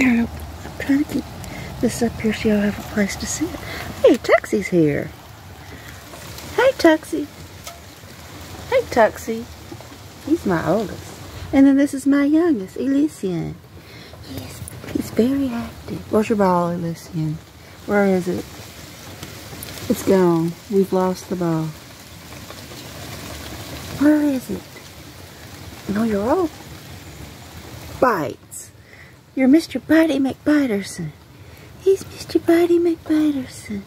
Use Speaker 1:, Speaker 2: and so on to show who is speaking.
Speaker 1: I'm trying to keep this up here so y'all have a place to sit. Hey, Tuxie's here. Hey, Tuxie. Hey, Tuxie. He's my oldest. And then this is my youngest, Elysian. Yes, he's very active. Where's your ball, Elysian? Where is it? It's gone. We've lost the ball. Where is it? No, you're old. Bites. You're Mr. Buddy McBiterson. He's Mr. Buddy McBiterson.